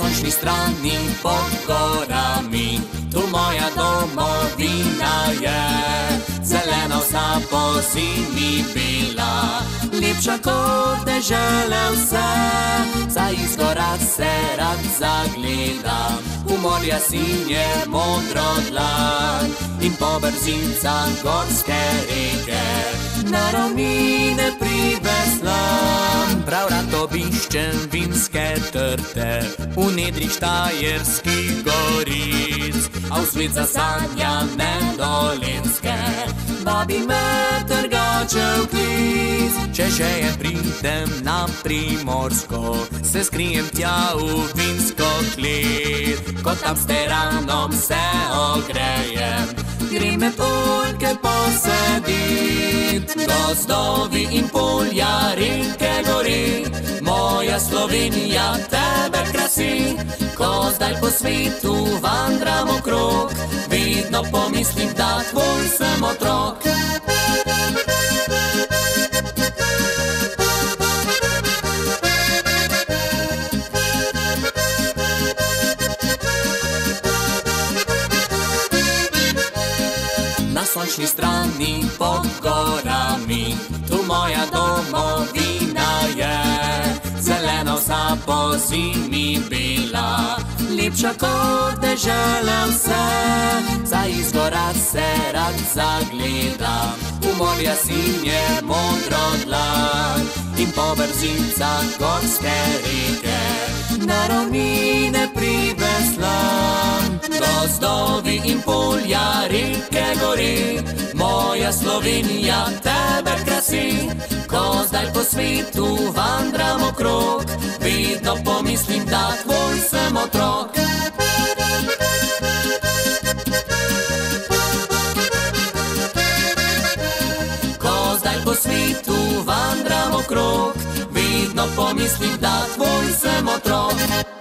sončni strani pod gorami, tu moja domovina je. Zelena vsa po zimi bila, lepša kot te žele vse. Za izgora se rad zagledam, v morja sinje modro dlan in po brzicah gorske reke. Na ravnine priveslam, prav rad obiščem vinske trte v nedrih štajerskih goric, a v svet zasanja nedolenske, babi me trgačev klic. Če že je pridem na primorsko, se skrijem tja v vinsko klet, ko tam s teranom se ogrejem, greme polke posedit. Gozdovi in moja Slovenija tebe krasi. Ko zdaj po svetu vandram okrog, vedno pomislim, da tvoj sem otrok. Na sončni strani pod gorami, tu moja domovina po zimi bila, lepša kot te žele vse. Za izgora se rad zagledam, v morja sinje modro dlan in po brzicah gorske reke. Na ravnine priveslam, gozdovi in polja, reke gori, moja Slovenija tebe krasi. Ko zdaj po svetu vandram okrog, vedno pomislim, da tvoj sem otrok. Ko zdaj po svetu vandram okrog, vedno pomislim, da tvoj sem otrok.